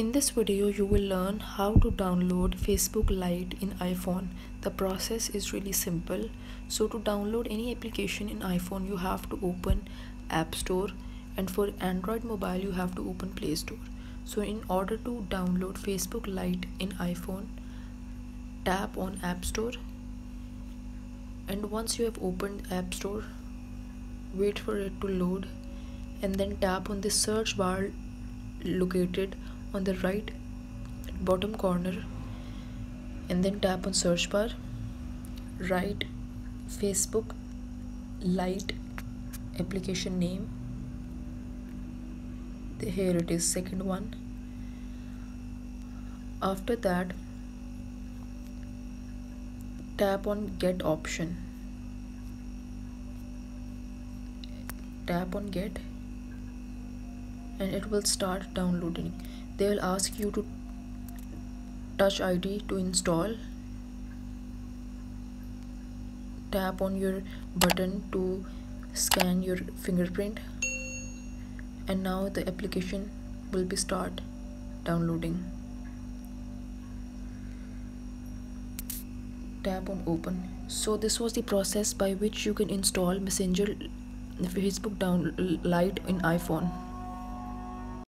In this video you will learn how to download Facebook Lite in iPhone. The process is really simple. So to download any application in iPhone you have to open App Store and for Android mobile you have to open Play Store. So in order to download Facebook Lite in iPhone tap on App Store and once you have opened App Store wait for it to load and then tap on the search bar located on the right bottom corner and then tap on search bar write facebook Lite application name. Here it is second one. After that tap on get option. Tap on get and it will start downloading they will ask you to touch id to install. Tap on your button to scan your fingerprint. And now the application will be start downloading. Tap on open. So this was the process by which you can install messenger facebook down Lite in iphone